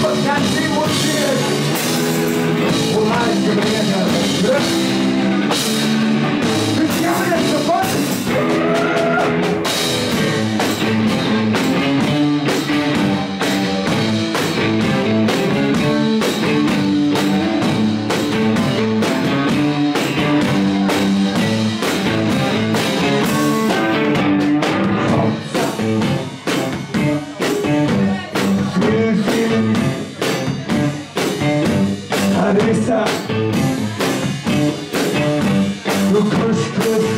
But that's the one thing. Well, I push, push.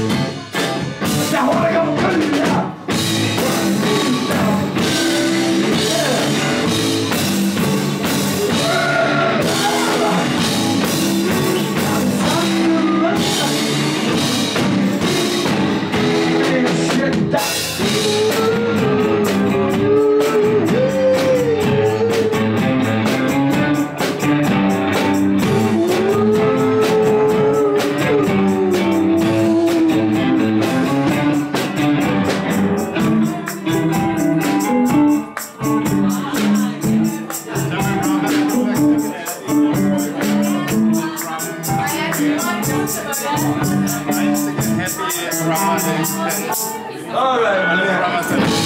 I'm think happy Ramadan. Alright,